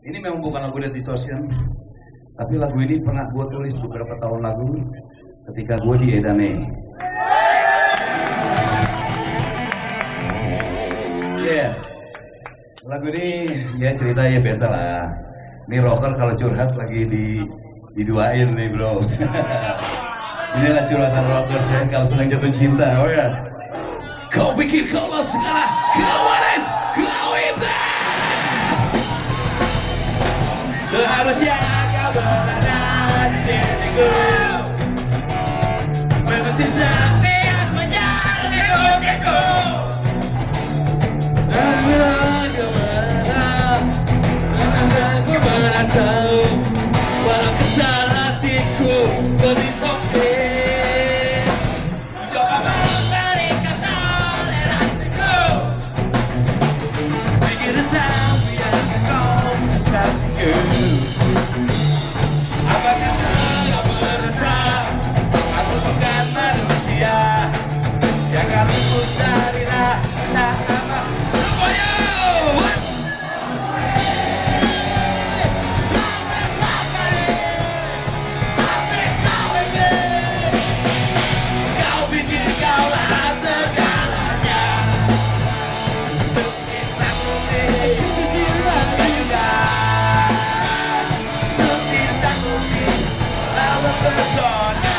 Ini memang bukan lagu dari sosial, tapi lagu ini pernah gue tulis beberapa tahun lalu ketika gue di Edane. Yeah. Lagu ini ya cerita ya biasa lah. Ini rocker kalau curhat lagi di diduain nih bro. Inilah curhatan rocker saya kalau sedang jatuh cinta. Oh ya. Kau pikir kau lo segala, kau waris, kau itu. Seharusnya son.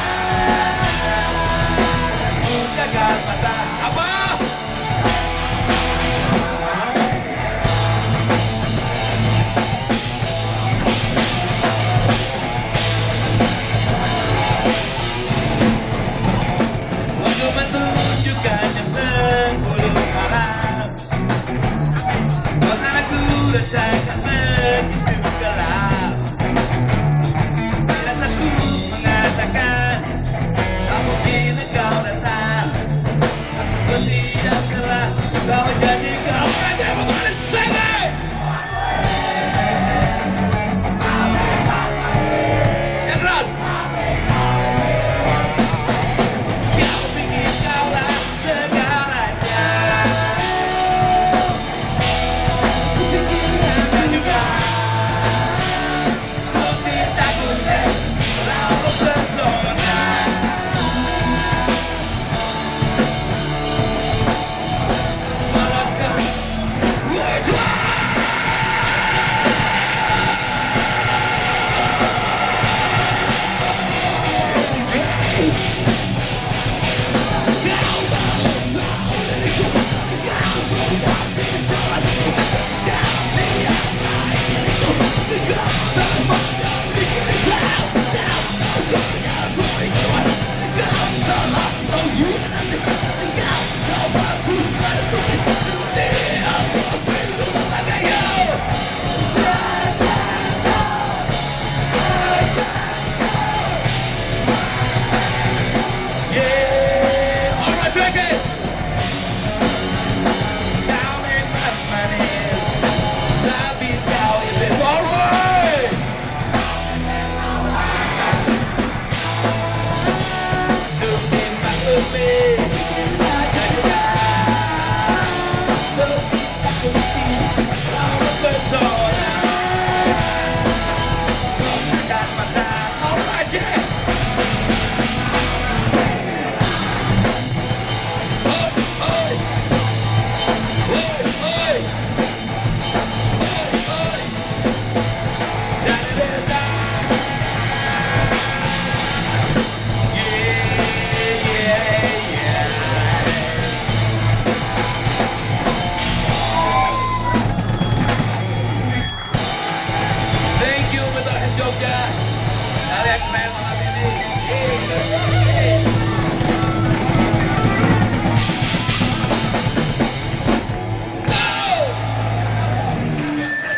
Hey!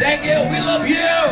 Thank you. We love you.